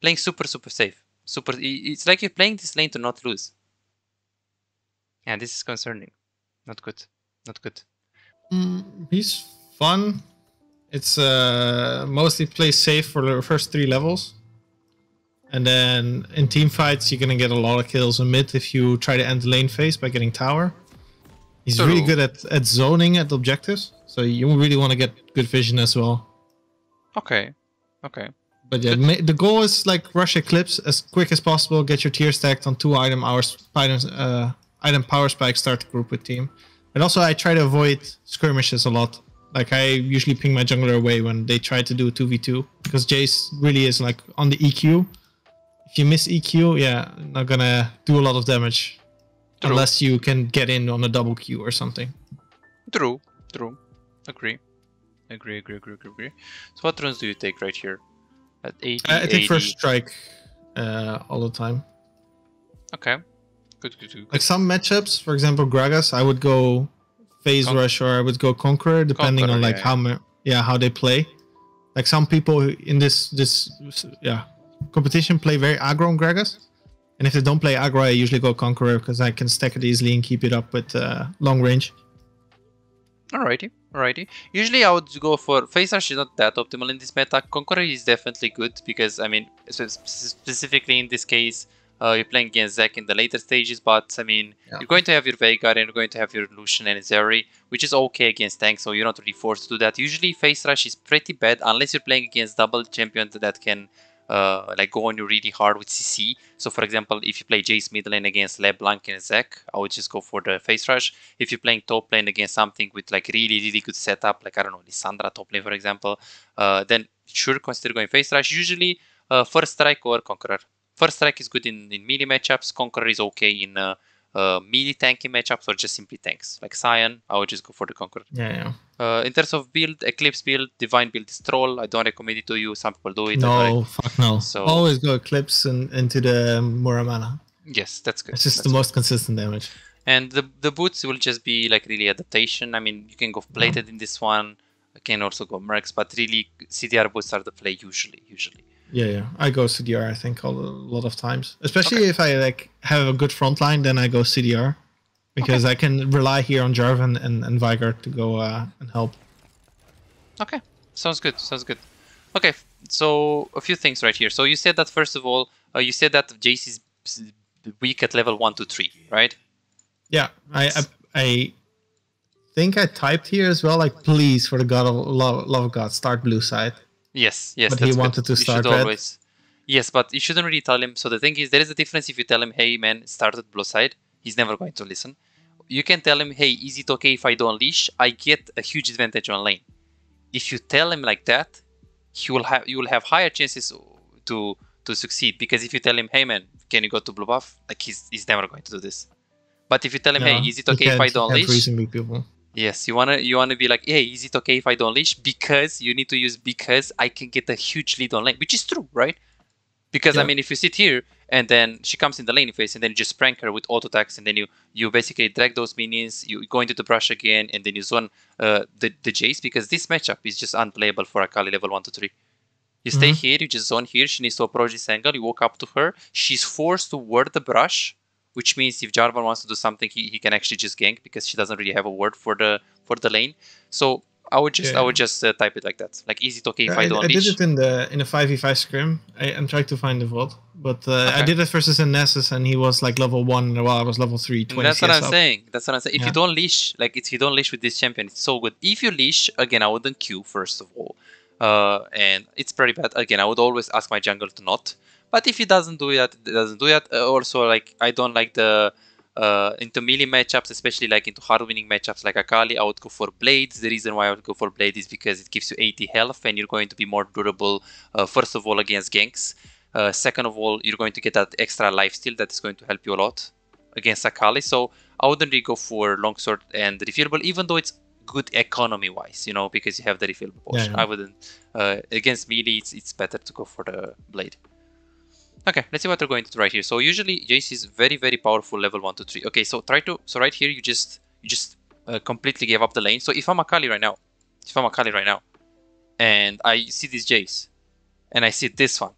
Playing super, super safe. Super. It's like you're playing this lane to not lose. Yeah, this is concerning. Not good. Not good. Mm, he's fun. It's uh, mostly plays safe for the first three levels. And then in team fights, you're gonna get a lot of kills in mid if you try to end the lane phase by getting tower. He's so, really good at, at zoning at objectives, so you really want to get good vision as well. Okay, okay. But yeah, good. the goal is like rush Eclipse as quick as possible, get your tier stacked on two item hours, items, uh, item power spike, start the group with team. And also I try to avoid skirmishes a lot. Like I usually ping my jungler away when they try to do 2v2 because Jace really is like on the EQ. If you miss EQ, yeah, not gonna do a lot of damage true. unless you can get in on a double Q or something. True, true. Agree. Agree, agree, agree, agree, agree. So what runes do you take right here? At 80, I, I take 80. first strike uh, all the time. Okay. Good, good, good. Like some matchups, for example, Gragas, I would go phase Con rush or I would go conqueror, depending conqueror, on like yeah, how yeah how they play. Like some people in this this yeah competition play very aggro on Gragas, and if they don't play aggro, I usually go conqueror because I can stack it easily and keep it up with uh, long range. Alrighty, alrighty. Usually I would go for phase rush is not that optimal in this meta. Conqueror is definitely good because I mean specifically in this case uh, you're playing against Zac in the later stages, but I mean, yeah. you're going to have your Veigar and you're going to have your Lucian and Zeri, which is okay against tanks, so you're not really forced to do that. Usually, phase rush is pretty bad unless you're playing against double champions that can uh, like go on you really hard with CC. So, for example, if you play Jace mid lane against LeBlanc and Zac, I would just go for the phase rush. If you're playing top lane against something with like really, really good setup, like I don't know, Lissandra top lane, for example, uh, then sure consider going phase rush. Usually, uh, first strike or conqueror. First strike is good in, in melee matchups. Conqueror is okay in uh, melee tanky matchups or just simply tanks. Like Sion, I would just go for the Conqueror. Yeah, yeah. Uh, in terms of build, Eclipse build, Divine build is Troll. I don't recommend it to you. Some people do it. No, fuck no. So Always go Eclipse and into the Muramana. Yes, that's good. It's just that's the most consistent damage. And the the boots will just be like really adaptation. I mean, you can go plated in this one. You can also go mercs, but really CDR boots are the play usually. Usually. Yeah, yeah. I go CDR. I think a lot of times, especially okay. if I like have a good front line, then I go CDR because okay. I can rely here on Jarvan and and Veigar to go uh, and help. Okay, sounds good. Sounds good. Okay, so a few things right here. So you said that first of all, uh, you said that Jace is weak at level one to three, right? Yeah, I I, I think I typed here as well. Like, please, for the god of love, love of God, start blue side. Yes, yes. But he wanted good. to start. Always. Yes, but you shouldn't really tell him. So the thing is, there is a difference if you tell him, "Hey, man, start at blue side." He's never going to listen. You can tell him, "Hey, is it okay if I don't leash? I get a huge advantage on lane." If you tell him like that, he will have you will have higher chances to to succeed. Because if you tell him, "Hey, man, can you go to blue buff?" Like he's he's never going to do this. But if you tell him, "Hey, is it okay if I don't leash?" Yes, you wanna you wanna be like, hey, is it okay if I don't leash? Because you need to use because I can get a huge lead on lane, which is true, right? Because yeah. I mean, if you sit here and then she comes in the lane phase and then you just prank her with auto attacks and then you you basically drag those minions, you go into the brush again and then you zone uh, the the Jace because this matchup is just unplayable for Akali level one to three. You stay mm-hmm. here, you just zone here. She needs to approach this angle. You walk up to her. She's forced to ward the brush which means if Jarvan wants to do something, he, he can actually just gank because she doesn't really have a word for the for the lane. So I would just yeah. I would just uh, type it like that. Like easy it okay if I, I don't? I did it in the in a five v five scrim. I, am trying to find the vault, but uh, okay. I did it versus a Nessus and he was like level one while I was level three. That's what I'm up. saying. That's what I'm saying. If yeah. you don't leash, like if you don't leash with this champion, it's so good. If you leash, again, I wouldn't queue first of all, uh, and it's pretty bad. Again, I would always ask my jungle to not. But if he doesn't do that, doesn't do that. Uh, also, like I don't like the uh, into melee matchups, especially like into hard winning matchups like Akali, I would go for Blades. The reason why I would go for Blade is because it gives you 80 health and you're going to be more durable, uh, first of all, against ganks. Uh, second of all, you're going to get that extra life steal that is going to help you a lot against Akali. So I wouldn't really go for longsword and refillable, even though it's good economy wise, you know, because you have the refillable potion. Yeah, yeah. I wouldn't. Uh, against melee, it's, it's better to go for the Blade. Okay, let's see what we're going to do right here. So usually Jace is very, very powerful level 1 to 3. Okay, so try to, so right here you just, you just uh, completely gave up the lane. So if I'm Akali right now, if I'm Akali right now, and I see this Jace, and I see this one,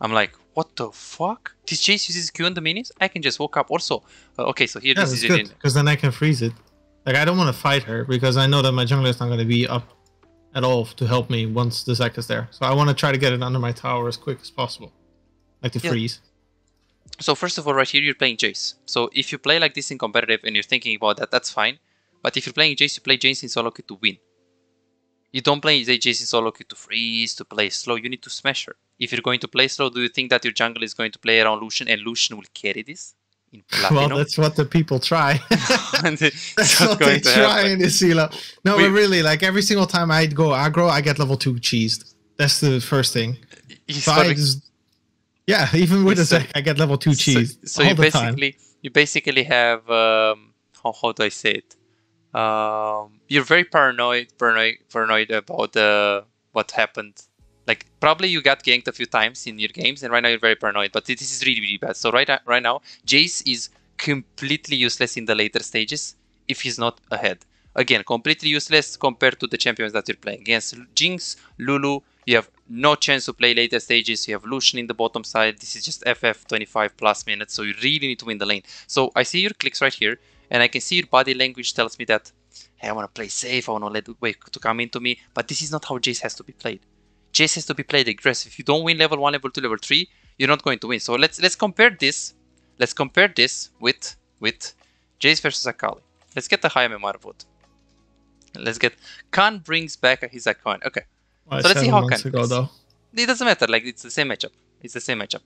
I'm like, what the fuck? This Jace uses Q on the minions? I can just walk up. Also, uh, okay, so here Yeah, this is good because then I can freeze it. Like I don't want to fight her because I know that my jungler is not going to be up at all to help me once the Zek is there. So I want to try to get it under my tower as quick as possible, like the Yeah. freeze. So first of all, right here you're playing Jace. So if you play like this in competitive and you're thinking about that, that's fine. But if you're playing Jace, you play Jace in solo queue to win. You don't play Jace in solo queue to freeze, to play slow. You need to smash her. If you're going to play slow, do you think that your jungle is going to play around Lucian and Lucian will carry this in? Well, that's what the people try. That's what they try happen. in elo. No, We- but really, like every single time I go aggro, I get level two cheesed. That's the first thing. So I just, yeah, even with a So- Zek, I get level two cheese. So, so all you the time. basically you basically have um, how, how do I say it? Um, you're very paranoid, paranoid, paranoid about the what happened. Like probably you got ganked a few times in your games, and right now you're very paranoid. But this is really really bad. So right now- right now, Jace is completely useless in the later stages if he's not ahead. Again, completely useless compared to the champions that you're playing against. Jinx, Lulu, you have no chance to play later stages. You have Lucian in the bottom side. This is just FF 25 plus minutes, so you really need to win the lane. So I see your clicks right here, and I can see your body language tells me that, hey, I want to play safe. I want to let wave to come into me. But this is not how Jace has to be played. Jace has to be played aggressive. If you don't win level one, level two, level three, you're not going to win. So let's let's compare this. Let's compare this with with Jace versus Akali. Let's get the high MMR vote. Let's get Khan brings back his icon. Okay. Well, so let's see how ago, though. It doesn't matter. Like it's the same matchup. It's the same matchup.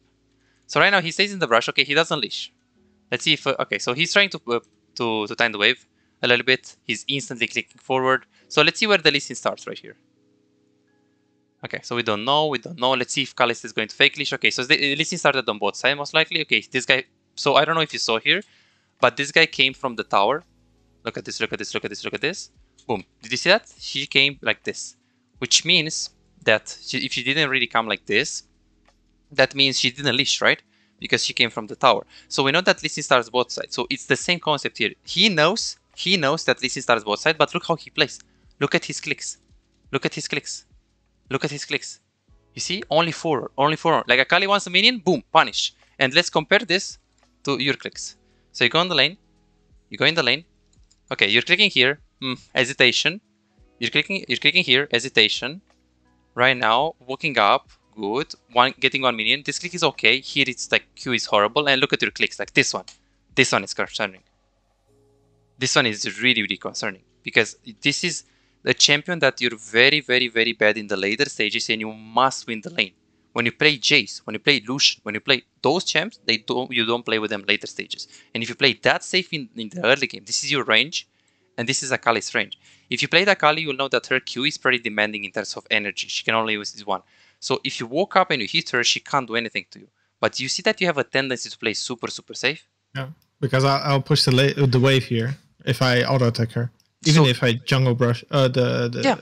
So right now he stays in the brush. Okay, he does unleash. Let's see if uh, okay. So he's trying to uh, to to time the wave a little bit. He's instantly clicking forward. So let's see where the listing starts right here. Okay, so we don't know. We don't know. Let's see if Kalis is going to fake leash. Okay, so the listing started on both sides most likely. Okay, this guy. So I don't know if you saw here, but this guy came from the tower. Look at this. Look at this. Look at this. Look at this. Boom. Did you see that? She came like this, which means that she, if she didn't really come like this, that means she didn't leash, right? Because she came from the tower. So we know that listing starts both sides. So it's the same concept here. He knows, he knows that listing starts both sides, but look how he plays. Look at his clicks. Look at his clicks. Look at his clicks. You see, only four, only four. Like Akali wants a minion, boom, punish. And let's compare this to your clicks. So you go on the lane, you go in the lane. Okay, you're clicking here, hmm, hesitation. You're clicking, you're clicking here, hesitation. Right now, walking up, good. One getting one minion. This click is okay. Here it's like Q is horrible. And look at your clicks, like this one. This one is concerning. This one is really, really concerning because this is the champion that you're very, very, very bad in the later stages, and you must win the lane. When you play Jace, when you play Lucian, when you play those champs, they don't you don't play with them later stages. And if you play that safe in, in the early game, this is your range, and this is Akali's range. If you play Akali, you'll know that her Q is pretty demanding in terms of energy. She can only use this one. So if you walk up and you hit her, she can't do anything to you. But you see that you have a tendency to play super, super safe. Yeah, because I'll, push the la- the wave here if I auto attack her, even So- if I jungle brush. Uh, the, the Yeah,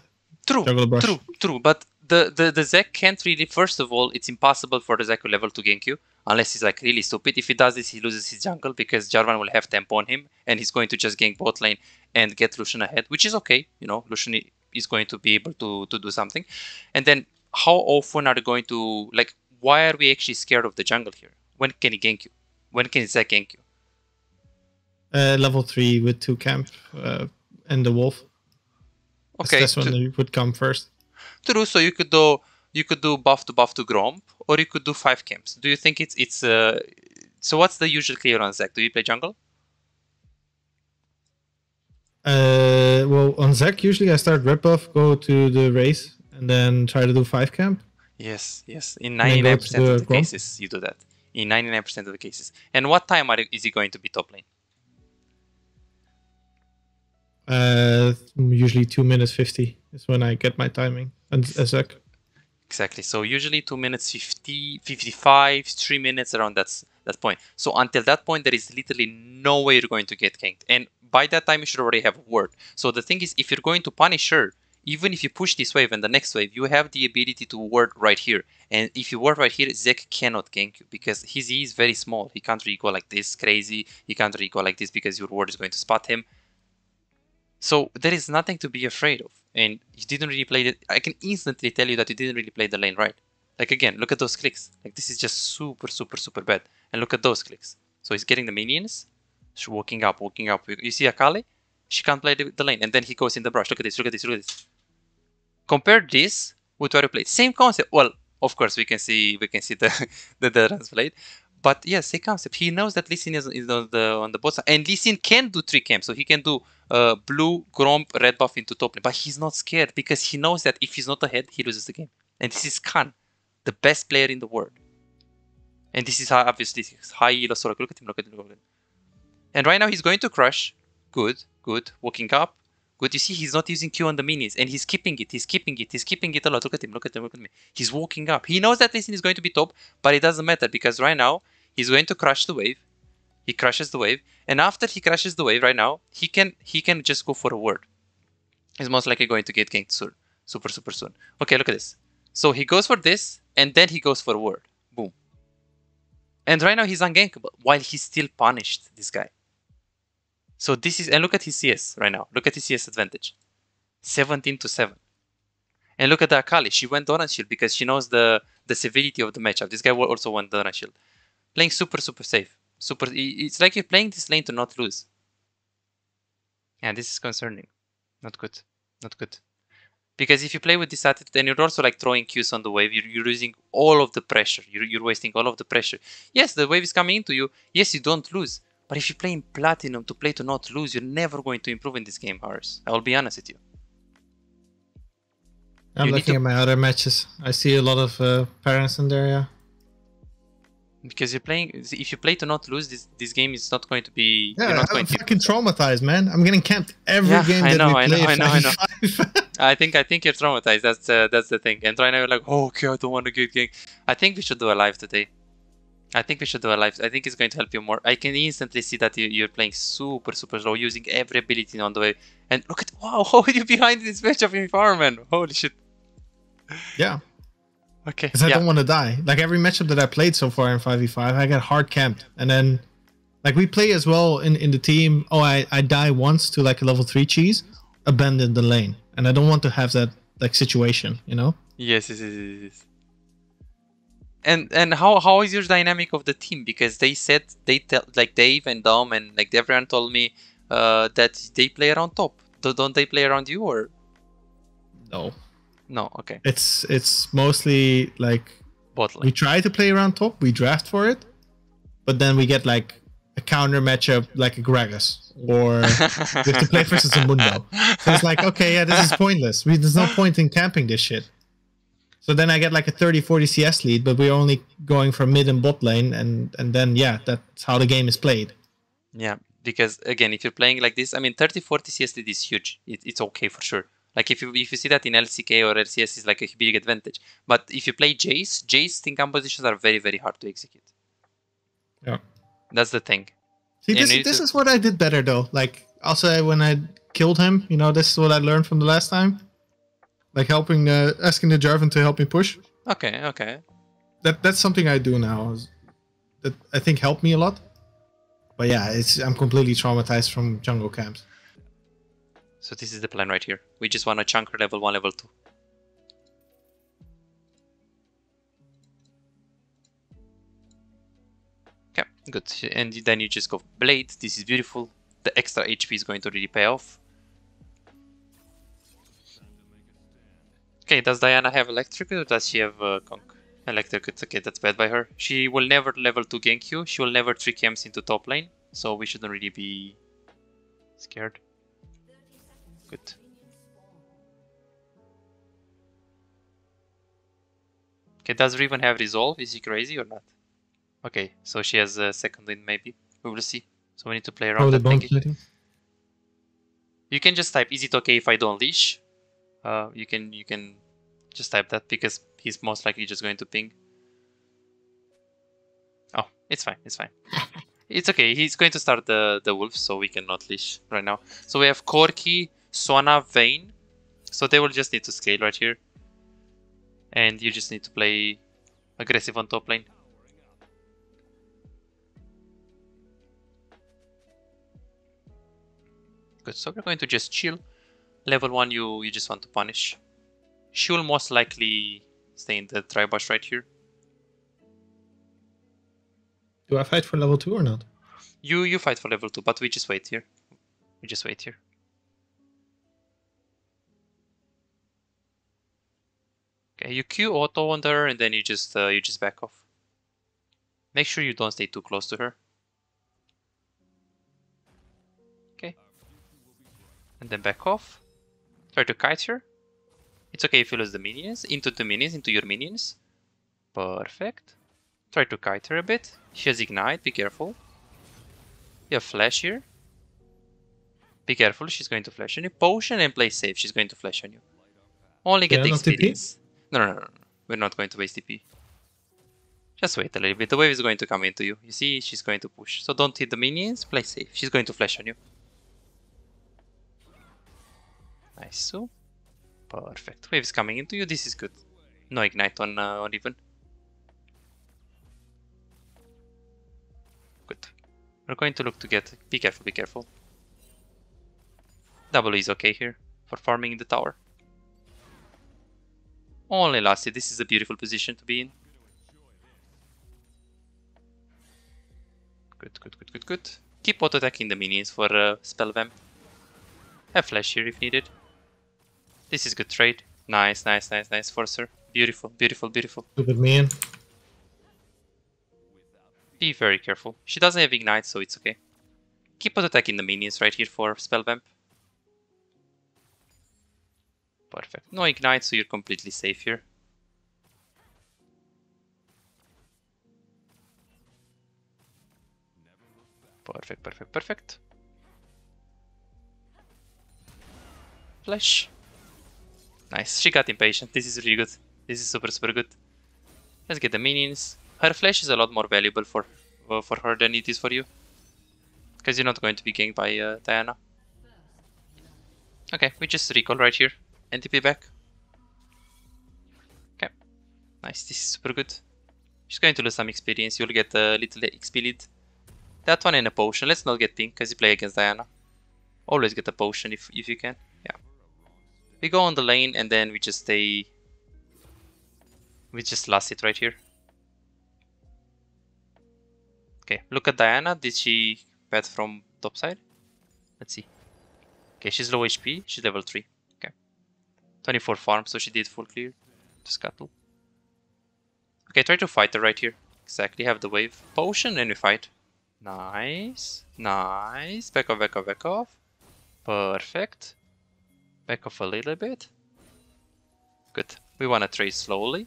true, Juggle brush. true, true. But the, the the Zek can't really. First of all, it's impossible for the Zek level to gank you unless he's like really stupid. If he does this, he loses his jungle because Jarvan will have tempo on him, and he's going to just gank bot lane and get Lucian ahead, which is okay. You know, Lucian is going to be able to to do something. And then, how often are they going to like? Why are we actually scared of the jungle here? When can he gank you? When can Zek gank you? uh, level three with two camp uh, and the wolf. Okay, that's to- they would come first. True. So you could do you could do buff to buff to Gromp, or you could do five camps. Do you think it's it's uh so what's the usual clear on Zac? Do you play jungle? Uh, well, on Zek usually I start rip off, go to the race, and then try to do five camp. Yes, yes. In then ninety go nine to percent the of the cases, you do that. In ninety nine percent of the cases. And what time are, is he going to be top lane? Uh, usually two minutes fifty is when I get my timing and a Zek. Exactly. So usually two minutes 50, 55, three minutes around that's that point. So until that point, there is literally no way you're going to get ganked. And by that time, you should already have a word. So the thing is, if you're going to punish her, even if you push this wave and the next wave, you have the ability to ward right here. And if you ward right here, Zek cannot gank you because his E is very small. He can't really go like this crazy. He can't really go like this because your ward is going to spot him. So there is nothing to be afraid of. And you didn't really play it. I can instantly tell you that you didn't really play the lane right. Like again, look at those clicks. Like this is just super, super, super bad. And look at those clicks. So he's getting the minions. She's walking up, walking up. You see Akali? She can't play the, the lane. And then he goes in the brush. Look at this, look at this, look at this. Compare this with what you played. Same concept. Well, of course we can see we can see the the, the played. But yes, same concept. He knows that Lee Sin is, is on the on the bot side. And Lee Sin can do three camps. So he can do uh, blue, Gromp, red buff into top lane. But he's not scared because he knows that if he's not ahead, he loses the game. And this is Khan, the best player in the world. And this is how obviously high elo. Look at him, look at him, look at him. And right now he's going to crush. Good, good. Walking up. Good. You see, he's not using Q on the minis, and he's keeping it. He's keeping it. He's keeping it a lot. Look at him. Look at him. Look at me. He's walking up. He knows that Sin is going to be top, but it doesn't matter because right now he's going to crush the wave. He crushes the wave, and after he crushes the wave, right now he can he can just go for a word. He's most likely going to get ganked soon, super super soon. Okay, look at this. So he goes for this, and then he goes for a word. Boom. And right now he's ungankable while he's still punished. This guy. So this is and look at his CS right now. Look at his CS advantage. 17 to 7. And look at the Akali. She went Doran Shield because she knows the, the severity of the matchup. This guy also went Doran Shield. Playing super, super safe. Super. It's like you're playing this lane to not lose. And this is concerning. Not good. Not good. Because if you play with this attitude, then you're also like throwing Qs on the wave. You're, you're losing all of the pressure. You're, you're wasting all of the pressure. Yes, the wave is coming into you. Yes, you don't lose. But if you play in Platinum to play to not lose, you're never going to improve in this game, Harris. I will be honest with you. I'm You looking to- at my other matches. I see a lot of uh, parents in there, yeah. Because you're playing, if you play to not lose, this this game is not going to be. Yeah, you're not I'm going to. fucking traumatized, man. I'm getting camped every Yeah, game I that we I know, play. I know, I know. 5v5. I think I think you're traumatized. That's uh, that's the thing. And right now you're like, oh, okay, I don't want to get gang. I think we should do a live today. I think we should do a live. I think it's going to help you more. I can instantly see that you, you're playing super super slow, using every ability on the way. And look at wow, how are you behind this matchup in Farman? Holy shit. yeah, Okay. because I yeah. don't want to die. Like every matchup that I played so far in 5v5, I get hard camped. And then, like we play as well in, in the team. Oh, I, I die once to like a level 3 cheese, abandon the lane. And I don't want to have that like situation, you know? Yes, yes, yes, yes, yes. And and how how is your dynamic of the team? Because they said they tell like Dave and Dom and like everyone told me uh, that they play around top. Do- Don't they play around you or No. no? Okay, It's it's mostly like bot we try to play around top, we draft for it, but then we get like a counter matchup like a Gragas or we have to play versus a Mundo. So it's like, okay, yeah, this is pointless. We, there's no point in camping this shit. So then I get like a 30 40 CS lead, but we're only going for mid and bot lane, and, and then, yeah, that's how the game is played. Yeah, because again, if you're playing like this, I mean, 30 40 CS lead is huge. It, it's okay for sure. Like if you if you see that in LCK or LCS is like a big advantage. But if you play Jace, Jace team compositions are very very hard to execute. Yeah. That's the thing. See, this, this to- is what I did better, though. Like, also when I killed him, you know, this is what I learned from the last time. Like helping, uh, asking the Jarvan to help me push. Okay, okay. that that's something I do now. That I think helped me a lot. But yeah, it's I'm completely traumatized from jungle camps. So this is the plan right here. We just want a chunker level 1, level 2. Okay, good. And then you just go Blade. This is beautiful. The extra HP is going to really pay off. Okay, does Diana have electric or does she have uh, conk? Electric, it's okay, that's bad by her. She will never level 2 gank you. She will never 3 camps into top lane. So we shouldn't really be scared. Good. Okay, does Riven have resolve? Is he crazy or not? Okay, so she has a second win maybe. We will see. So we need to play around Oh, that thingy. You can just type is it okay if I don't leash? Uh, you can you can just type that because he's most likely just going to ping. Oh, it's fine, it's fine. it's okay. He's going to start the the wolf, so we cannot leash right now. So we have Corki, Sona, Vayne. So they will just need to scale right here. And you just need to play aggressive on top lane. Good, so we're going to just chill. Level 1 you, you just want to punish. She will most likely Stay in the dry bush right here. Do I fight for level 2 or not? You you fight for level 2, but we just wait here. We just wait here. Okay, you Q auto on her and then you just uh, you just back off. Make sure you don't stay too close to her. Okay. And then back off. Try to kite her. It's okay if you lose the minions. Into the minions, into your minions. Perfect. Try to kite her a bit. She has ignite, be careful. You have flash here. Be careful, she's going to flash on you. Potion and play safe, she's going to flash on you. Only get Yeah, the experience. No, no, no, no. We're not going to waste TP. Just wait a little bit. The wave is going to come into you. You see, she's going to push. So don't hit the minions. Play safe. She's going to flash on you. Nice. So, perfect. Wave is coming into you. This is good. No ignite on uh, on even. Good. We're going to look to get. Be careful. Be careful. Double is okay here for farming in the tower. Only lastly, This is a beautiful position to be in. Good, good, good, good, good. Keep auto attacking the minions for uh, spell vamp. Have flash here if needed. This is good trade. Nice, nice, nice, nice. Forcer. Beautiful, beautiful, beautiful. Stupid minion. Be very careful. She doesn't have ignite, so it's okay. Keep auto attacking the minions right here for spell vamp. Perfect. No ignite, so you're completely safe here. Perfect, perfect, perfect. Flash. Nice. She got impatient. This is really good. This is super, super good. Let's get the minions. Her flesh is a lot more valuable for uh, for her than it is for you. Because you're not going to be ganked by uh, Diana. Okay, we just recall right here. NTP back. Okay. Nice, this is super good. She's going to lose some experience. You'll get a little XP lead. That one and a potion. Let's not get pink because you play against Diana. Always get a potion if, if you can. We go on the lane and then we just stay... We just last it right here. Okay, look at Diana. Did she bet from top side? Let's see. Okay, she's low HP. She's level 3. Okay. 24 farm, so she did full clear. To scuttle. Okay, try to fight her right here. Exactly, have the wave. Potion and we fight. Nice. Nice. Back off, back off, back off. Perfect. Back off a little bit. Good. We want to trace slowly.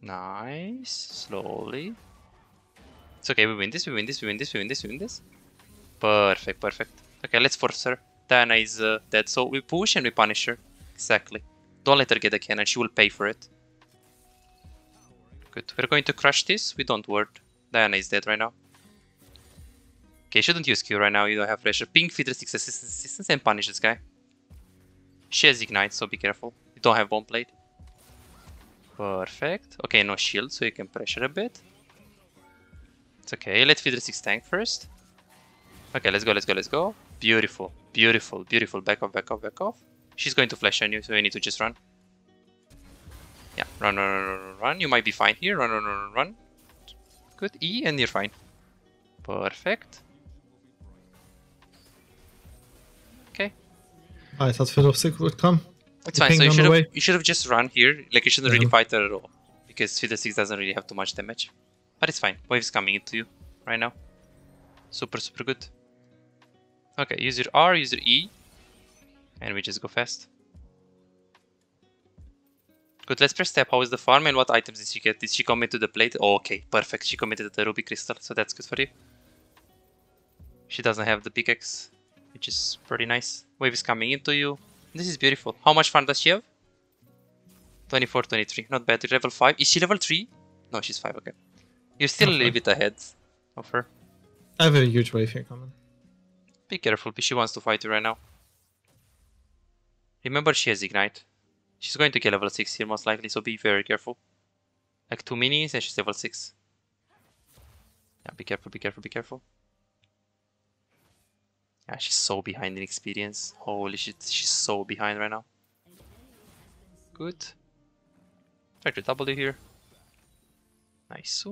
Nice. Slowly. It's okay, we win this, we win this, we win this, we win this, we win this. Perfect, perfect. Okay, let's force her. Diana is uh, dead, so we push and we punish her. Exactly. Don't let her get a cannon, she will pay for it. Good. We're going to crush this. We don't ward. Diana is dead right now. Okay, shouldn't use Q right now. You don't have pressure. Ping Fiddlesticks assistance, assistance and punish this guy. She has Ignite, so be careful. You don't have Bone Plate. Perfect. Okay, no shield, so you can pressure a bit. It's okay. Let Fiddlesticks tank first. Okay, let's go, let's go, let's go. Beautiful, beautiful, beautiful. Back off, back off, back off. She's going to flash on you, so you need to just run. Yeah, run, run, run, run, run. You might be fine here. Run, run, run, run. Good E, and you're fine. Perfect. Okay, I thought Fiddlestick would come. it's The fine. So you should have way. you should have just run here. Like you shouldn't really fight her at all because Fiddlesticks doesn't really have too much damage. But it's fine. Wave's coming into you right now. Super, super good. Okay, use your R, use your E, and we just go fast. Good, let's press step. How is the farm and what items did she get? Did she commit to the plate? Oh, okay, perfect. She committed the ruby crystal, so that's good for you. She doesn't have the pickaxe, which is pretty nice. Wave is coming into you. This is beautiful. How much farm does she have? 24, 23. Not bad. Level 5. Is she level 3? No, she's 5. Okay. You're still a little bit ahead of her. I have a huge wave here coming. Be careful, because she wants to fight you right now. Remember, she has Ignite. She's going to get level 6 here most likely, so be very careful. Like 2 minis and she's level 6. Yeah, be careful, be careful, be careful. Yeah, she's so behind in experience. Holy shit, she's so behind right now. Good. Try to W here. Nice.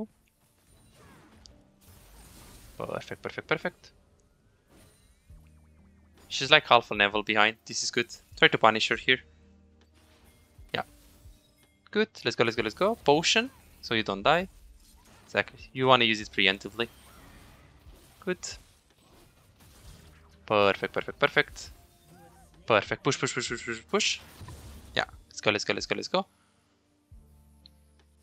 Perfect, perfect, perfect. She's like half a level behind. This is good. Try to punish her here. Yeah. Good. Let's go, let's go, let's go. Potion, so you don't die. Exactly. You want to use it preemptively. Good. Perfect, perfect, perfect. Perfect. Push, push, push, push, push, push. Yeah. Let's go, let's go, let's go, let's go.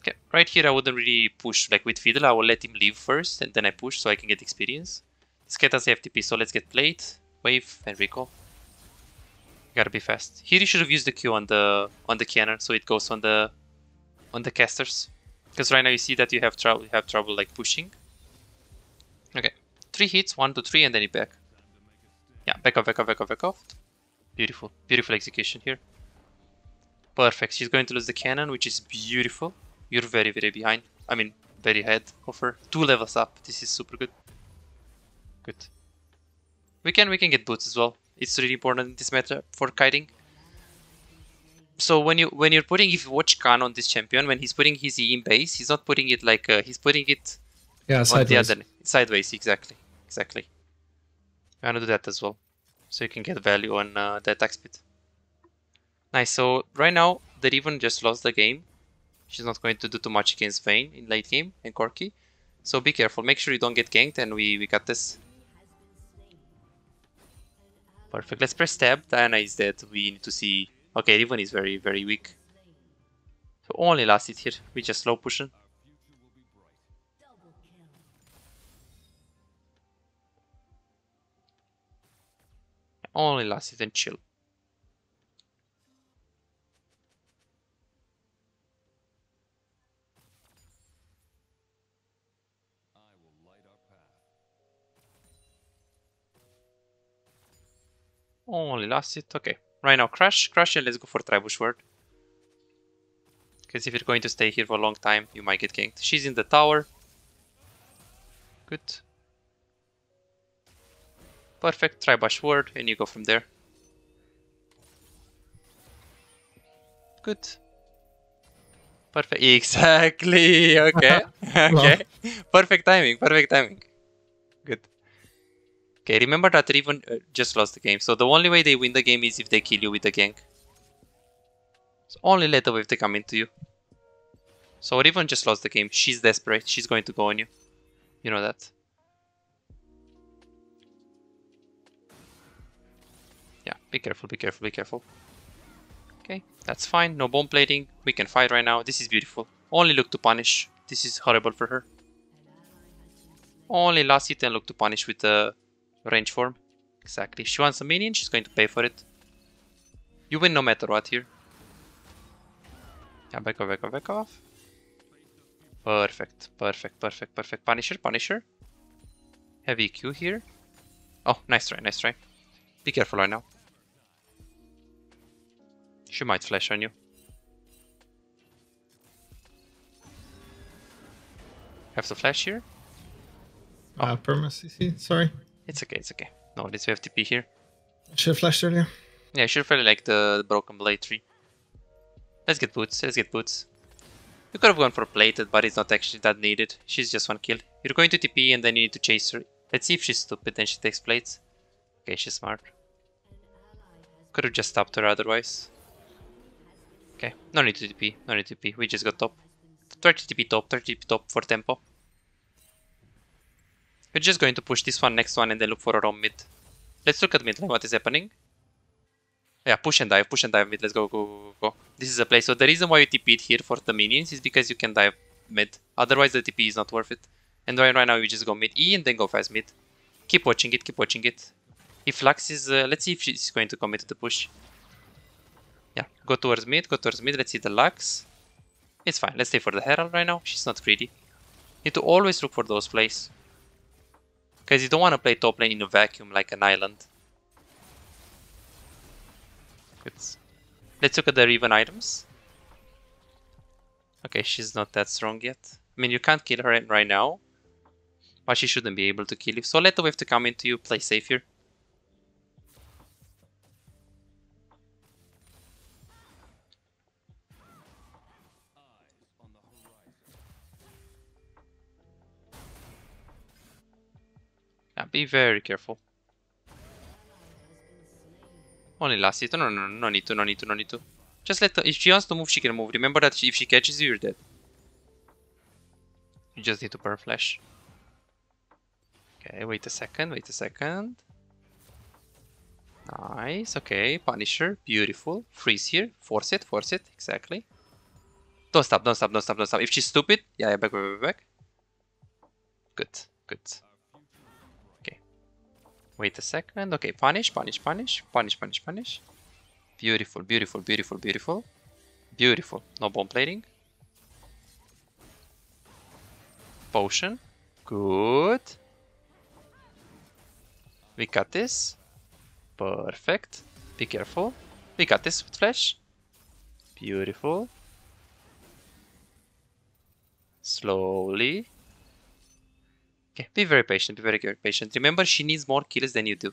Okay, right here I wouldn't really push like with Fiddle. I will let him leave first and then I push so I can get experience. This cat has FTP, so let's get plate, wave, and recall. Gotta be fast. Here you should have used the Q on the on the cannon, so it goes on the on the casters. Because right now you see that you have trouble you have trouble like pushing. Okay. Three hits, one, two, three, and then you back. Yeah, back off, back off, back off, back off. Beautiful. Beautiful execution here. Perfect. She's going to lose the cannon, which is beautiful. You're very, very behind. I mean, very ahead of her. Two levels up. This is super good. Good. We can we can get boots as well. It's really important in this meta for kiting. So when you when you're putting if you watch Khan on this champion, when he's putting his E in base, he's not putting it like uh, he's putting it yeah sideways. the other sideways exactly exactly. You wanna do that as well, so you can get value on uh, the attack speed. Nice. So right now, Derivan just lost the game She's not going to do too much against Vayne in late game and Corki. So be careful. Make sure you don't get ganked and we, we got this. Perfect. Let's press tab. Diana is dead. We need to see... Okay, Riven is very, very weak. So only last hit here. We just slow pushing. Only last hit and chill. Only lost it. Okay. Right now, crash, crash, and let's go for Tribush Ward. Because if you're going to stay here for a long time, you might get ganked. She's in the tower. Good. Perfect. Tribush Ward, and you go from there. Good. Perfect. Exactly. Okay. okay. Perfect timing. Perfect timing. Good. Okay, remember that Riven uh, just lost the game. So the only way they win the game is if they kill you with the gank. So only later if they come into you. So Riven just lost the game. She's desperate. She's going to go on you. You know that. Be careful, be careful, be careful. Okay, that's fine. No bone plating. We can fight right now. This is beautiful. Only look to punish. This is horrible for her. Only last hit and look to punish with the Range form. Exactly. If she wants a minion, she's going to pay for it. You win no matter what here. Yeah, back off, back off, back off. Perfect, perfect, perfect, perfect. Punisher, Punisher. Heavy Q here. Oh, nice try, nice try. Be careful right now. She might flash on you. Have the flash here. Oh. Uh, perma CC, sorry. It's okay, it's okay. No, this we have TP here. Should have flashed earlier. Yeah, I should have really like the, the Broken Blade tree. Let's get boots, let's get boots. You could have gone for plated, but it's not actually that needed. She's just one kill. You're going to TP and then you need to chase her. Let's see if she's stupid and she takes plates. Okay, she's smart. Could have just stopped her otherwise. Okay, no need to TP, no need to TP. We just got top. 30 TP top, 30 TP top for tempo. We're just going to push this one, next one, and then look for a roam mid. Let's look at mid what is happening. Yeah, push and dive, push and dive mid, let's go, go, go, go. This is a play. So the reason why you TP here for the minions is because you can dive mid. Otherwise the TP is not worth it. And right, right now you just go mid E and then go fast mid. Keep watching it, keep watching it. If Lux is, uh, let's see if she's going to commit to the push. Go towards mid, go towards mid, let's see the Lux. It's fine, let's stay for the Herald right now, she's not greedy. You need to always look for those plays. Because you don't want to play top lane in a vacuum like an island. It's... Let's look at the Riven items. Okay, she's not that strong yet. I mean, you can't kill her right now. But she shouldn't be able to kill you. So let the wave to come into you, play safe here. Be very careful. Only last hit. No, no, no, no need to, no need to, no need to. Just let her, if she wants to move, she can move. Remember that if she catches you, you're dead. You just need to burn flash. Okay, wait a second, wait a second. Nice, okay, Punisher, beautiful. Freeze here, force it, force it, exactly. Don't stop, don't stop, don't stop, don't stop. If she's stupid, yeah, yeah back, back, back, back. Good, good. Wait a second, okay, punish, punish, punish, punish, punish, punish. Beautiful, beautiful, beautiful, beautiful. Beautiful, no bone plating. Potion, good. We got this. Perfect. Be careful. We got this with flash. Beautiful. Slowly. Okay, be very patient, be very patient. Remember, she needs more kills than you do.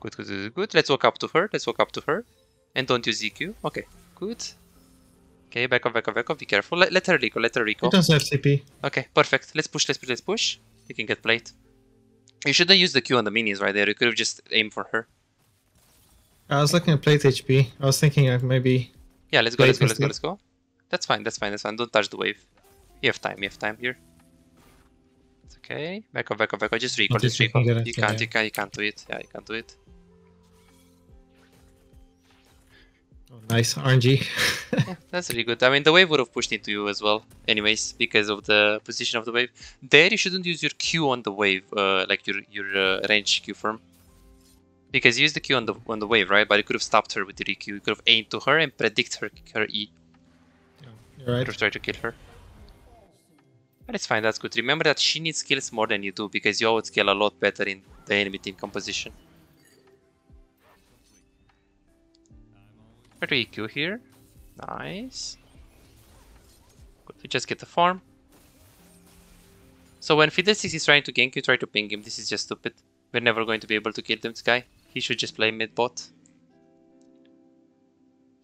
Good, good, good, good. Let's walk up to her. Let's walk up to her. And don't use EQ. Okay, good. Okay, back off, back off, back off. Be careful. Let, let her recall, let her recall. It doesn't have CP. Okay, perfect. Let's push, let's push, let's push. You can get played. You shouldn't use the Q on the minions right there. You could have just aimed for her. I was looking at plate HP. I was thinking of maybe. Yeah, let's go, let's go, let's go, let's go. That's fine, that's fine, that's fine. Don't touch the wave. You have time, you have time here. It's okay. Back up, back up, back up. Just recall, just recall. You can't, yeah. you can't, you can't do it. Yeah, you can't do it. Oh, nice RNG. yeah, that's really good. I mean, the wave would have pushed into you as well, anyways, because of the position of the wave. There, you shouldn't use your Q on the wave, uh, like your your uh, range Q firm. Because you used the Q on the on the wave, right? But you could have stopped her with the EQ. You could have aimed to her and predict her her E. Yeah, you're right. You could have tried to kill her. But it's fine, that's good. Remember that she needs skills more than you do, because you always scale a lot better in the enemy team composition. Try to EQ here. Nice. Good, we just get the farm. So when Fiddlesticks is trying to gank you, try to ping him. This is just stupid. We're never going to be able to kill this guy. He should just play mid bot.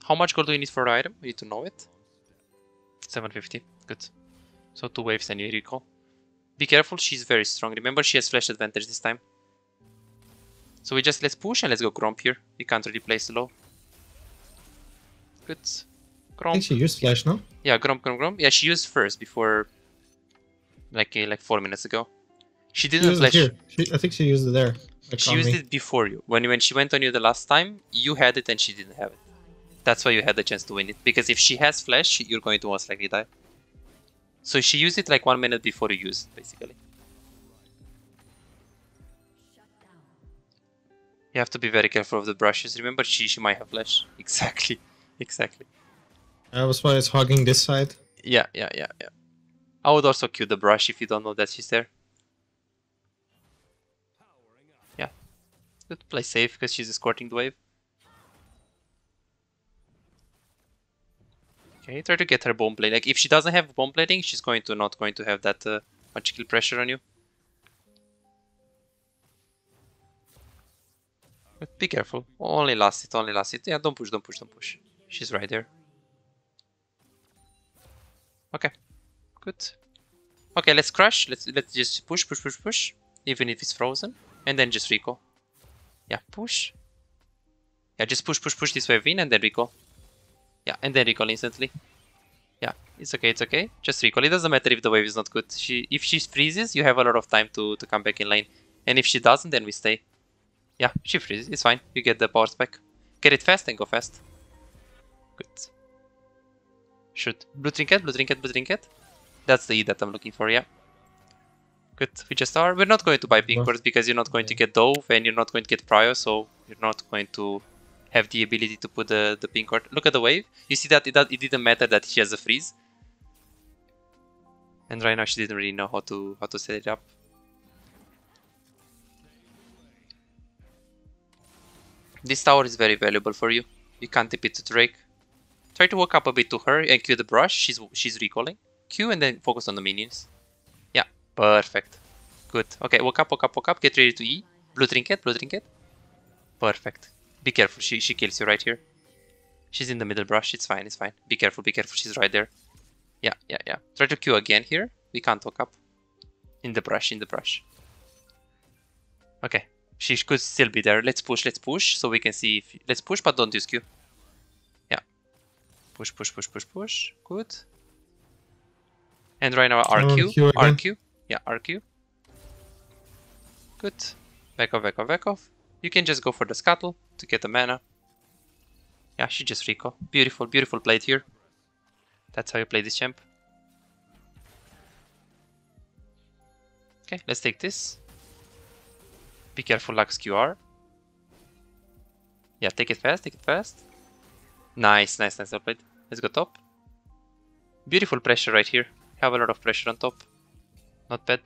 How much gold do you need for item? We need to know it. 750. Good. So two waves and you recall. Be careful, she's very strong. Remember, she has flash advantage this time. So we just let's push and let's go Gromp here. We can't really play slow. Good. Gromp. I think she used flash, no? Yeah, Gromp, Gromp, Gromp. Yeah, she used first before, like uh, like four minutes ago. She didn't she flash. She, I think she used it there. Like she used me. it before you. When when she went on you the last time, you had it and she didn't have it. That's why you had the chance to win it. Because if she has flash, you're going to most likely die. So she used it like one minute before you use it, basically. You have to be very careful of the brushes. Remember, she, she might have flash. Exactly. Exactly. That was why it's hogging this side. Yeah, yeah, yeah, yeah. I would also kill the brush if you don't know that she's there. Yeah. Good play safe because she's escorting the wave. Try to get her bone plate. Like, if she doesn't have bone plating, she's going to not going to have that uh, much kill pressure on you. But be careful. Only last it, only last it. Yeah, don't push, don't push, don't push. She's right there. Okay, good. Okay, let's crush. Let's let's just push, push, push, push. Even if it's frozen, and then just recall. Yeah, push. Yeah, just push, push, push this wave in, and then recall. Yeah, and then recall instantly. Yeah, it's okay, it's okay. Just recall. It doesn't matter if the wave is not good. She, if she freezes, you have a lot of time to to come back in lane. And if she doesn't, then we stay. Yeah, she freezes. It's fine. You get the power spike. Get it fast and go fast. Good. Shoot. Blue trinket, blue trinket, blue trinket. That's the E that I'm looking for, yeah. Good. We just are. We're not going to buy pink cards because you're not going to get Dove and you're not going to get Prior, so you're not going to have the ability to put the, the pink card. Look at the wave. You see that it, it didn't matter that she has a freeze. And right now she didn't really know how to how to set it up. This tower is very valuable for you. You can't tip it to Drake. Try to walk up a bit to her and Q the brush. She's she's recalling. Q and then focus on the minions. Yeah, perfect. Good. Okay, walk up, walk up, walk up. Get ready to E. Blue trinket, blue trinket. Perfect. Be careful. She she kills you right here. She's in the middle brush. It's fine. It's fine. Be careful. Be careful. She's right there. Yeah, yeah, yeah. Try to Q again here. We can't walk up. In the brush. In the brush. Okay, she could still be there. Let's push, let's push, so we can see if... Let's push, but don't use Q. Yeah. Push, push, push, push, push. Good. And right now RQ. RQ. Yeah, RQ. Good. Back off, back off, back off. You can just go for the scuttle to get the mana. Yeah, she just Rico. Beautiful, beautiful played here. That's how you play this champ. Okay, let's take this. Be careful, Lux QR. Yeah, take it fast, take it fast. Nice, nice, nice, played. Let's go top. Beautiful pressure right here. Have a lot of pressure on top. Not bad.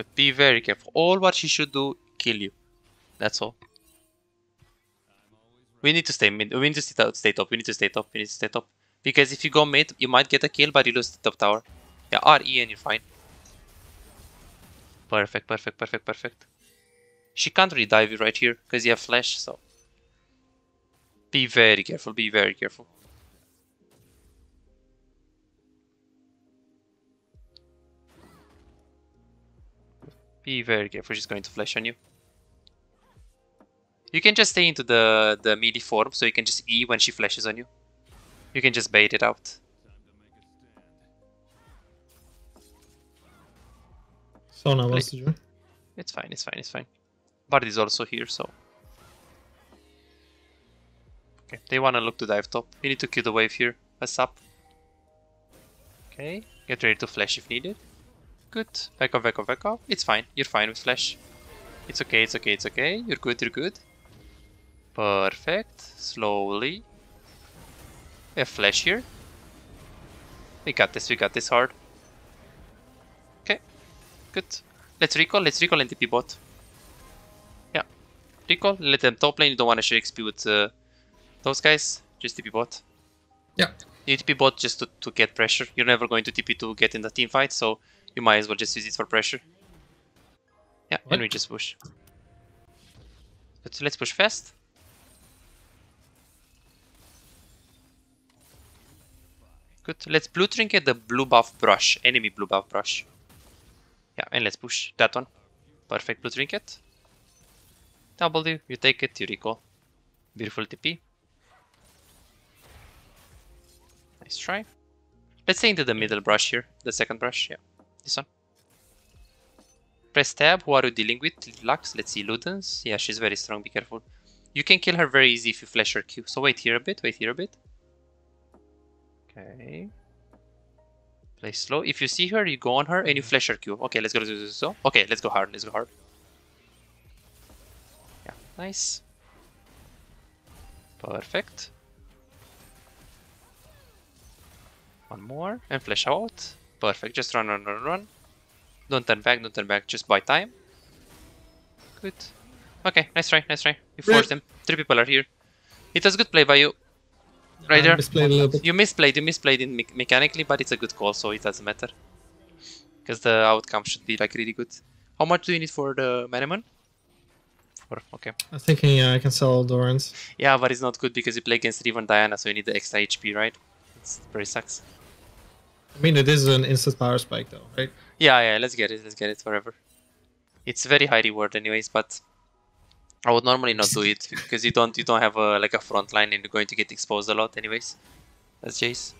But be very careful. All what she should do, kill you. That's all. We need to stay mid. We need to stay top. Stay top. We need to stay top. We need to stay top. Because if you go mid, you might get a kill, but you lose the top tower. Yeah, RE and you're fine. Perfect, perfect, perfect, perfect. She can't really dive you right here, because you have flash, so... Be very careful, be very careful. Be very careful, she's going to flash on you. You can just stay into the, the melee form, so you can just E when she flashes on you. You can just bait it out. So Sona wants to join. It's fine, it's fine, it's fine. Bard is also here, so... Okay, they wanna look to dive top. You need to kill the wave here. What's up? Okay, get ready to flash if needed. Good. Back off, back off, back off. It's fine, you're fine with flash. It's okay, it's okay, it's okay. You're good, you're good. Perfect. Slowly. We have flash here. We got this, we got this hard. Okay, good. Let's recall, let's recall and TP bot. Yeah. Recall, let them top lane, you don't want to share XP with uh, those guys. Just TP bot. Yeah. You TP bot just to, to get pressure. You're never going to TP to get in the team fight, so you might as well just use it for pressure. Yeah, What? and we just push. But let's push fast. Good. Let's blue trinket the blue buff brush. Enemy blue buff brush. Yeah, and let's push that one. Perfect blue trinket. W, you take it, you recall. Beautiful TP. Nice try. Let's stay into the middle brush here. The second brush, yeah. This one. Press tab, who are you dealing with? Lux, let's see, Luden's. Yeah, she's very strong, be careful. You can kill her very easy if you flash her Q. So wait here a bit, wait here a bit. Okay. Play slow. If you see her, you go on her and you flash her Q. Okay, let's go so. Okay, let's go hard. Let's go hard. Yeah, nice. Perfect. One more and flash out. Perfect. Just run, run, run, run. Don't turn back. Don't turn back. Just buy time. Good. Okay, nice try. Nice try. You Yeah. forced them. Three people are here. It was good play by you. Right there. misplayed a little bit. You misplayed, you misplayed in me mechanically, but it's a good call, so it doesn't matter. Because the outcome should be like really good. How much do you need for the Manamune? Four, okay. I'm thinking yeah, I can sell Doran's. Yeah, but it's not good because you play against Riven Diana, so you need the extra HP, right? It's very sucks. I mean, it is an instant power spike though, right? Yeah, yeah, let's get it, let's get it forever. It's very high reward anyways, but I would normally not do it because you don't you don't have a like a front line and you're going to get exposed a lot anyways. That's Jace.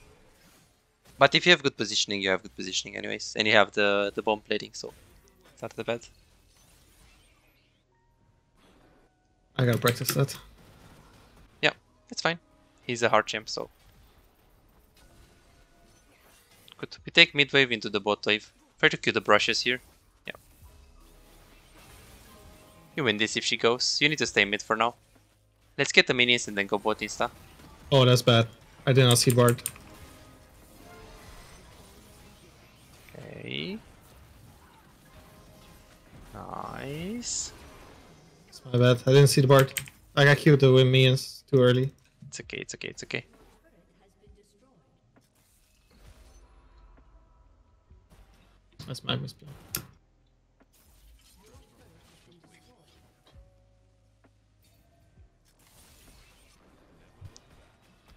But if you have good positioning, you have good positioning anyways, and you have the the bone plating, so it's not that bad. I gotta practice that. Yeah, it's fine. He's a hard champ, so good. We take mid wave into the bot wave. Try to kill the brushes here. Yeah. You win this if she goes. You need to stay mid for now. Let's get the minions and then go bot insta. Oh, that's bad. I did not see Bard. Okay. Nice. It's my bad. I didn't see the Bard. I got killed with minions too early. It's okay, it's okay, it's okay. That's my misplay.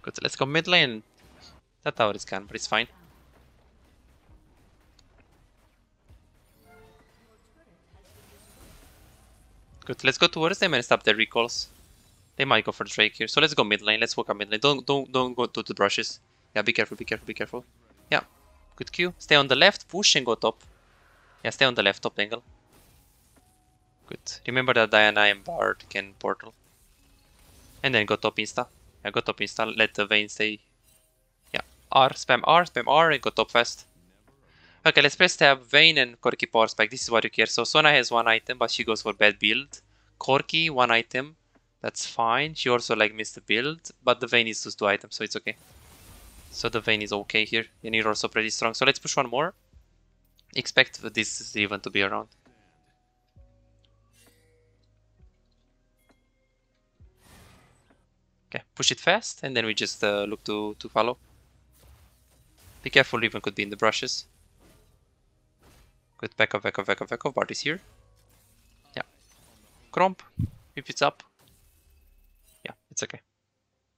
Good. Let's go mid lane. That tower is gone, but it's fine. Good, let's go towards them and stop their recalls. They might go for Drake here. So let's go mid lane. Let's walk up mid lane. Don't don't don't go to the brushes. Yeah, be careful, be careful, be careful. Good Q. Stay on the left, push and go top. Yeah, stay on the left top angle. Good. Remember that Diana and Bard can portal. And then go top insta. Yeah, go top insta. Let the Vayne stay. Yeah. R, spam R, spam R and go top fast. Okay, let's press tab, Vayne and Corki power spike. This is what you care. So Sona has one item, but she goes for bad build. Corki, one item. That's fine. She also like missed the build, but the Vayne is just two items, so it's okay. So the Vayne is okay here, and you're also pretty strong. So let's push one more. Expect this even to be around. Okay, push it fast, and then we just uh, look to, to follow. Be careful, even could be in the brushes. Good, back up, back up, back up, back up. Bard is here. Yeah. Gromp, if it's up. Yeah, it's okay.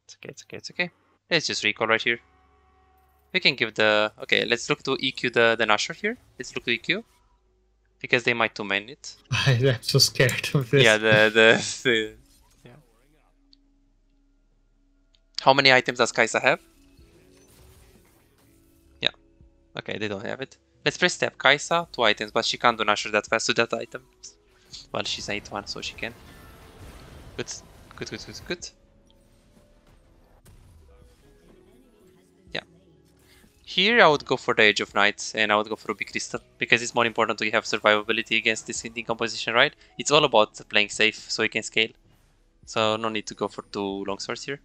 It's okay, it's okay, it's okay. Let's just recall right here. We can give the... Okay, let's look to EQ the, the Nashor here. Let's look to EQ. Because they might two-man it. I'm so scared of this. Yeah, the... the, the yeah. How many items does Kai'Sa have? Yeah. Okay, they don't have it. Let's press tab Kai'Sa, two items, but she can't do Nashor that fast to that item. Well, she's 8-1, so she can. Good, good, good, good, good. Here I would go for the Edge of Night and I would go for Ruby Crystal because it's more important to have survivability against this hinting composition, right? It's all about playing safe so you can scale. So no need to go for two long swords here.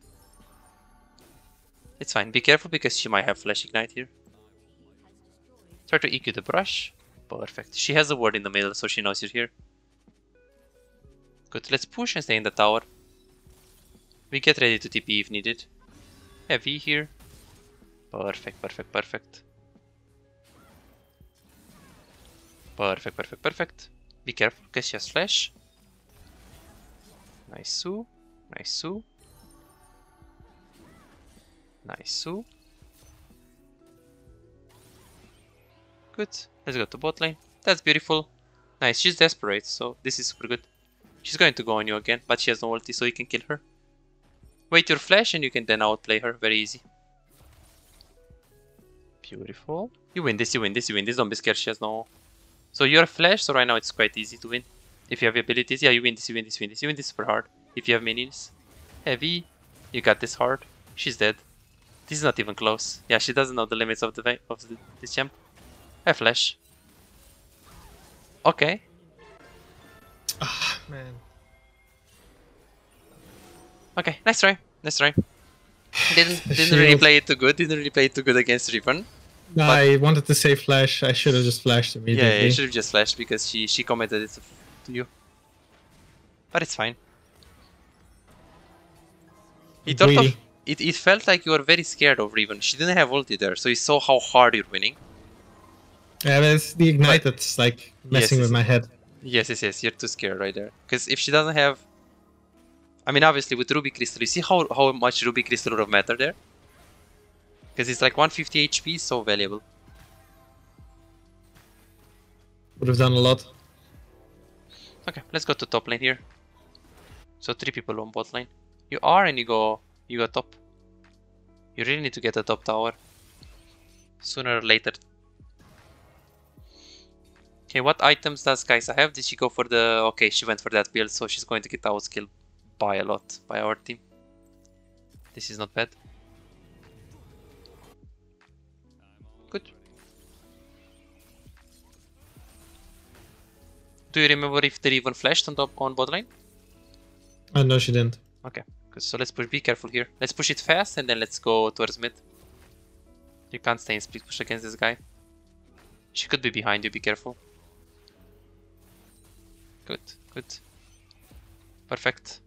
It's fine. Be careful because she might have Flash Ignite here. Try to EQ the brush. Perfect. She has a ward in the middle, so she knows you're here. Good. Let's push and stay in the tower. We get ready to TP if needed. Heavy here. Perfect, perfect, perfect. Perfect, perfect, perfect. Be careful, because she has flash. Nice Su. Nice Su. Nice Su. Good. Let's go to bot lane. That's beautiful. Nice. She's desperate, so this is super good. She's going to go on you again, but she has no ulti, so you can kill her. Wait your flash and you can then outplay her. Very easy. Beautiful. You win this, you win this, you win this. Don't be scared, she has no... So you're flash, so right now it's quite easy to win. If you have abilities, yeah, you win this, you win this, you win this. You win this super hard. If you have minions. Heavy. You got this hard. She's dead. This is not even close. Yeah, she doesn't know the limits of the of the, this champ. I flash. Okay. Ah, man. Okay, nice try. Nice try. Didn't didn't really play it too good. Didn't really play it too good against Riven. No, I wanted to say flash. I should have just flashed immediately. Yeah, yeah you should have just flashed because she she commented it to you. But it's fine. It sort of, it, it felt like you were very scared of Riven. She didn't have ulti there, so you saw how hard you're winning. Yeah, but it's the ignite but, that's like messing yes, with my head. Yes, yes, yes. You're too scared right there. Because if she doesn't have, I mean, obviously with Ruby Crystal, you see how how much Ruby Crystal would have mattered there. Because it's like 150 HP, so valuable. Would have done a lot. Okay, let's go to top lane here. So three people on bot lane. You are and you go you go top. You really need to get a top tower. Sooner or later. Okay, what items does Kai'Sa have? Did she go for the... Okay, she went for that build, so she's going to get outskilled by a lot by our team. This is not bad. Do you remember if they even flashed on top on bot lane? Uh, no, she didn't. Okay. So let's push. Be careful here. Let's push it fast and then let's go towards mid. You can't stay in split push against this guy. She could be behind you. Be careful. Good, good. Perfect.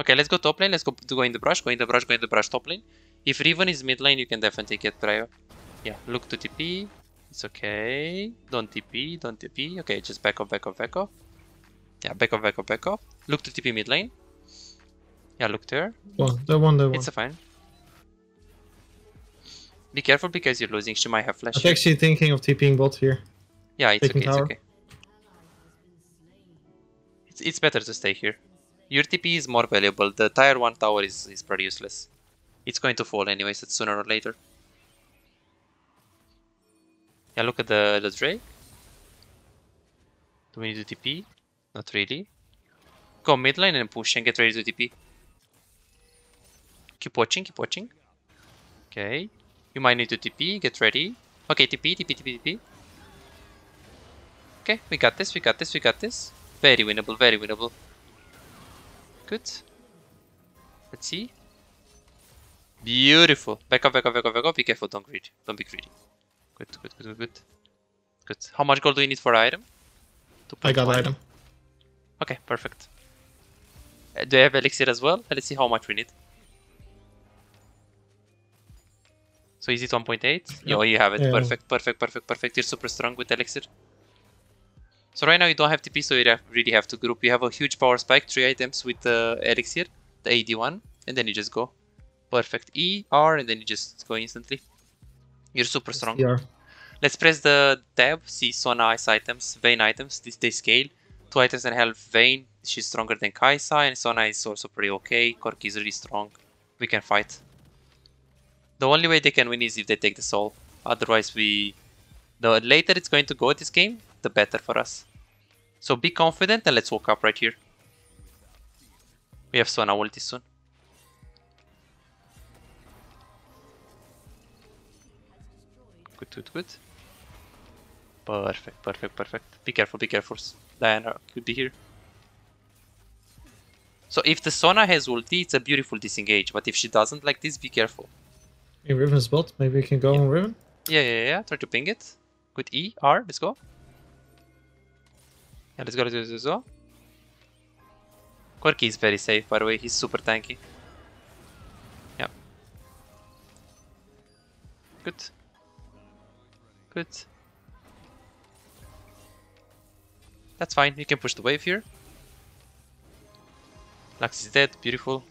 Okay, let's go top lane. Let's go to go in the brush. Go in the brush. Go in the brush top lane. If Riven is mid lane, you can definitely get prio. Yeah, look to TP. It's okay. Don't TP. Don't TP. Okay, just back off, back off, back off. Yeah, back off, back off, back off. Look to TP mid lane. Yeah, look there. One, the one, the one. It's a fine. Be careful because you're losing. She might have flash. I'm actually thinking of TPing bot here. Yeah, it's taking okay. It's okay. It's, it's better to stay here. Your TP is more valuable. The tier 1 tower is, is pretty useless. It's going to fall anyways, it's sooner or later. Yeah, look at the, the Drake. Do we need to TP? Not really. Go mid lane and push and get ready to TP. Keep watching, keep watching. Okay. You might need to TP, get ready. Okay, TP, TP, TP, TP. Okay, we got this, we got this, we got this. Very winnable, very winnable. Good. Let's see. Beautiful. Back up, back up, back up, back up. Be careful, don't greedy. Don't be greedy. Good, good, good, good, good. Good. How much gold do you need for item? I got 2.1. item. Okay, perfect. Uh, do you have elixir as well? Let's see how much we need. So is it 1.8? Yeah. Oh, you have it. Yeah. Perfect, perfect, perfect, perfect. You're super strong with elixir. So right now you don't have TP, so you really have to group. You have a huge power spike, three items with uh, elixir, the AD1, and then you just go. Perfect. E, R, and then you just go instantly. You're super strong. Yeah. Let's press the tab, see Sona ice items, Vayne items, this they scale. Two items and health Vayne, she's stronger than Kai'Sa, and Sona is also pretty okay. Corki is really strong. We can fight. The only way they can win is if they take the soul. Otherwise we... The later it's going to go this game, the better for us. So be confident and let's walk up right here. We have Sona ulti soon. Good, good, good. Perfect, perfect, perfect. Be careful, be careful. Diana could be here. So if the Sona has ulti, it's a beautiful disengage. But if she doesn't like this, be careful. In Riven's bot, maybe we can go on Riven. Yeah, yeah, yeah. Try to ping it. Good E, R, let's go. Yeah, let's go, let's go, let's go. Corki is very safe, by the way. He's super tanky. Yeah. Good. Good. That's fine. You can push the wave here. Lux is dead. Beautiful.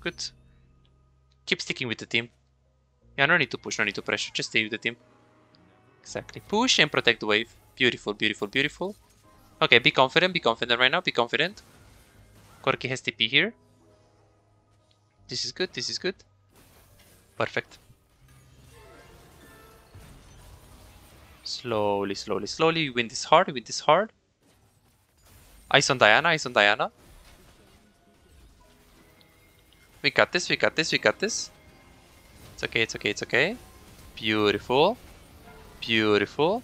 Good. Keep sticking with the team. Yeah, no need to push, no need to pressure. Just stay with the team. Exactly. Push and protect the wave. Beautiful, beautiful, beautiful. Okay, be confident, be confident right now, be confident. Corki has TP here. This is good, this is good. Perfect. Slowly, slowly, slowly. We win this hard, we win this hard. Ice on Diana, ice on Diana. We got this, we got this, we got this. It's okay, it's okay, it's okay. Beautiful. Beautiful.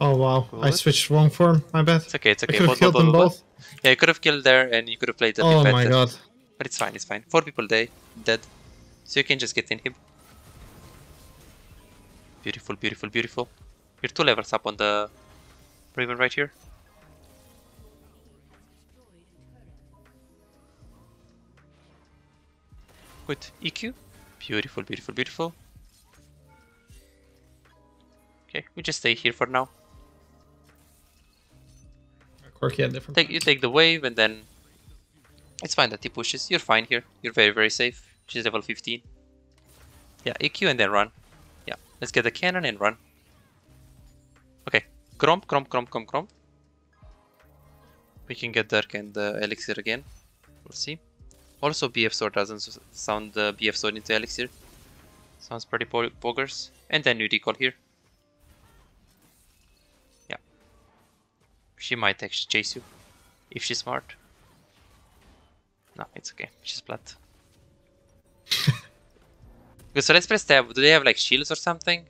Oh wow, I switched wrong form. My bad. It's okay, it's okay. I could have killed them both. Yeah, you could have killed there and you could have played a Oh my god. But it's fine, it's fine. Four people dead, dead. So you can just get in him. Beautiful, beautiful, beautiful. You're two levels up on the Riven right here. Good. EQ. Beautiful, beautiful, beautiful. Okay, we just stay here for now. Corki had different. Take you take the wave and then it's fine that he pushes. You're fine here. You're very very safe. She's level 15. Yeah, EQ and then run. Yeah, let's get the cannon and run. Gromp, Gromp, Gromp, Gromp, Gromp. We can get Dirk and uh, Elixir again. We'll see. Also, BF Sword doesn't sound the BF Sword into Elixir. Sounds pretty po poggers. And then you recall here. Yeah. She might actually chase you. If she's smart. No, it's okay. She's flat. okay, so let's press tab. Do they have like shields or something?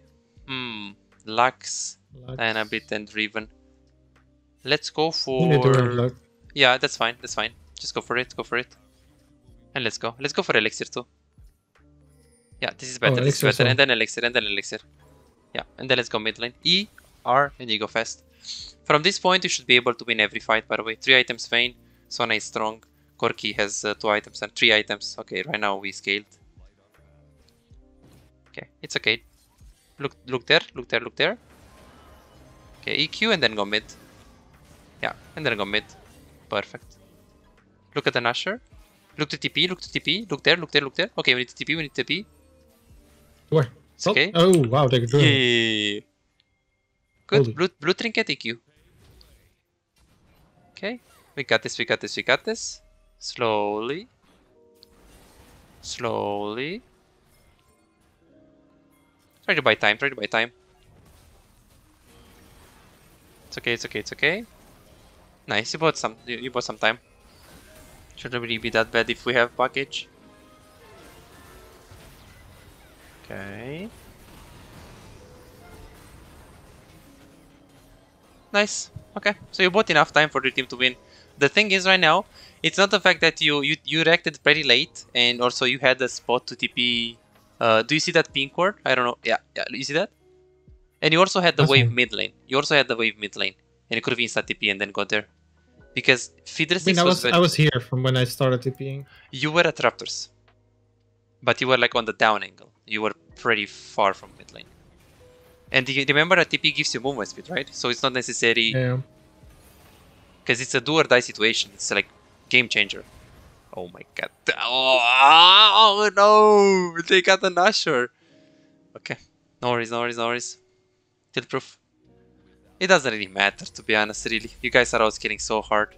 Hmm. Lux, Lux. and a bit and Riven. Let's go They do have for. Yeah, that's fine. That's fine. Just go for it. Go for it. And let's go. Let's go for elixir too. Yeah, this is better. this is elixir better. And then elixir. And then elixir. Yeah, and then let's go mid lane. E, R, and you go fast. From this point, you should be able to win every fight. By the way, three items Vayne. Sona is strong. Corki has uh, two items and three items. Okay, right now we scaled. Okay, it's okay. Look, look there. Look there. Look there. Okay, EQ and then go mid. Yeah, and then go mid. Perfect. Look at the Nashor. Look to TP, look to TP, look there, look there, look there. Okay, we need to TP, we need to TP. Where? It's okay. Oh, oh wow, they're Yeah, doing yeah, yeah, yeah. Good. Holy. Blue, blue trinket EQ. Okay. We got this, we got this, we got this. Slowly. Slowly. Try to buy time, try to buy time. It's okay, it's okay, it's okay. Nice, you bought some you, you bought some time. Shouldn't really be that bad if we have package. Okay. Nice. Okay. So you bought enough time for the team to win. The thing is right now, it's not the fact that you you, you reacted pretty late and also you had a spot to TP. Uh, do you see that pink ward? I don't know. Yeah, yeah. You see that? And you also had the That's wave fine. mid lane. You also had the wave mid lane, and you could have insta TP and then got there. Because Feeder I mean, I was, was very, I was here from when I started TPing. you were at Raptors, but you were like on the down angle. You were pretty far from mid lane. And you remember that TP gives you movement speed, right? So it's not necessary Yeah. because it's a do or die situation. It's like game changer. Oh my god! Oh, oh, no! They got a Nashor. Okay, no worries, no worries, no worries. Kill proof. It doesn't really matter, to be honest. Really, you guys are always killing so hard,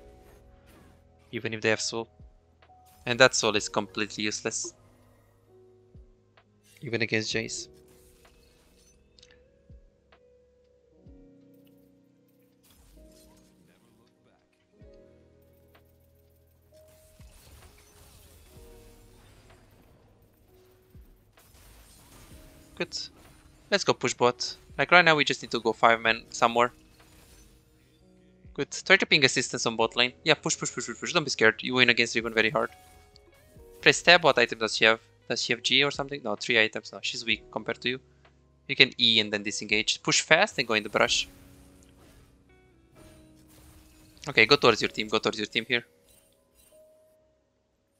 even if they have soul, and that soul is completely useless, even against Jace. Good. Let's go push bot. Like right now we just need to go 5 man somewhere. Good. Try to ping assistance on bot lane. Yeah, push, push, push, push, push. Don't be scared. You win against Riven very hard. Press tab. What item does she have? Does she have G or something? No, 3 items. No, she's weak compared to you. You can E and then disengage. Push fast and go in the brush. Okay, go towards your team. Go towards your team here.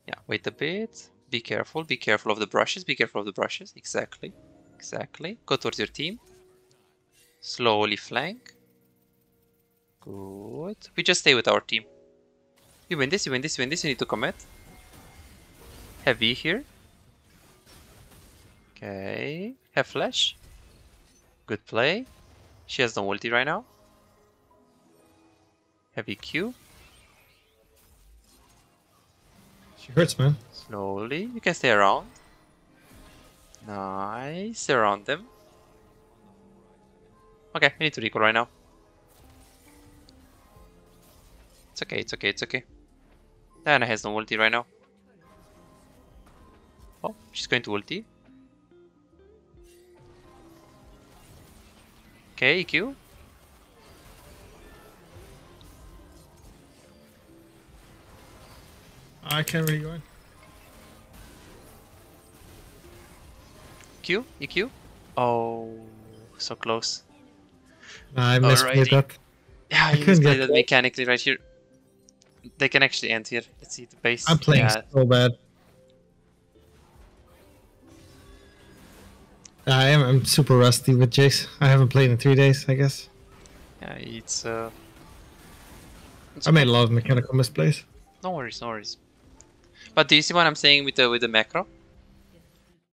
Yeah, wait a bit. Be careful. Be careful of the brushes. Be careful of the brushes. Exactly. Exactly. Go towards your team. Slowly flank. Good. We just stay with our team. You win this, you win this, you win this, you need to commit. Heavy here. Okay. Have flash. Good play. She has no ulti right now. Heavy Q. She hurts, man. Slowly. You can stay around. Nice. Around them. Okay, we need to recall right now. It's okay, it's okay, it's okay. Diana has no ulti right now. Oh, she's going to ulti. Okay, EQ. I can't really go in. Q, EQ. Oh, so close. I missed Alrighty. that. Yeah, you couldn't play get that that. mechanically right here. They can actually end here. Let's see the base. I'm playing Yeah, so bad. I am I'm super rusty with Jace. I haven't played in three days, I guess. yeah, it's uh. It's I made a lot of mechanical misplays. No worries, no worries. But do you see what I'm saying with the with the macro?